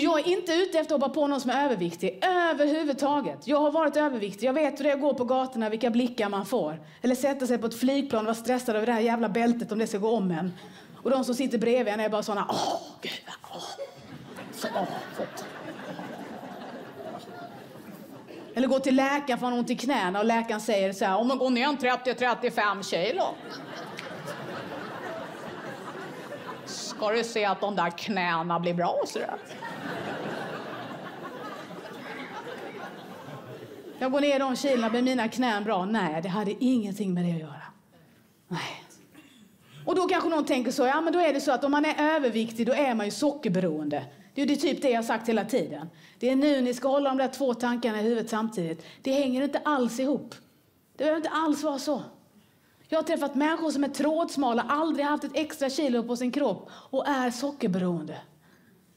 Och jag är inte ute efter att hoppa på någon som är överviktig överhuvudtaget. Jag har varit överviktig. Jag vet hur det är att gå på gatorna, vilka blickar man får. Eller sätta sig på ett flygplan och vara stressad över det här jävla bältet om det ska gå om en. Och de som sitter bredvid en är bara såna, åh, gud, åh. Så, åh, fort. Eller gå till läkaren för att man har ont i knäna och läkaren säger så här, om man går ner 30-35 kilo. Ska du se att de där knäna blir bra, så där. Jag går ner de kilona, blir mina knän bra? Nej, det hade ingenting med det att göra. Nej. Och då kanske någon tänker så, ja men då är det så att om man är överviktig då är man ju sockerberoende. Det är typ det jag har sagt hela tiden. Det är nu ni ska hålla de där två tankarna i huvudet samtidigt. Det hänger inte alls ihop. Det behöver inte alls vara så. Jag har träffat människor som är trådsmala, aldrig haft ett extra kilo på sin kropp och är sockerberoende.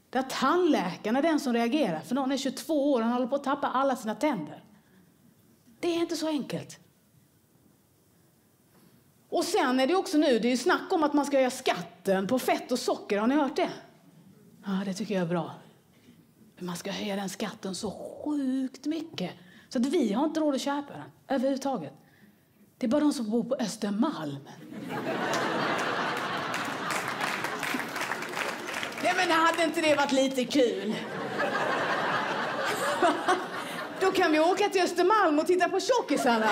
Där tandläkaren är den som reagerar, för någon är 22 år och han håller på att tappa alla sina tänder. Det är inte så enkelt. Och sen är det också nu, det är snack om att man ska höja skatten på fett och socker. Har ni hört det? Ja, det tycker jag är bra. Men man ska höja den skatten så sjukt mycket så att vi har inte råd att köpa den överhuvudtaget. Det är bara de som bor på Östermalm. Nej, men hade inte det varit lite kul? Då kan vi åka till Östermalm och titta på tjockisarna.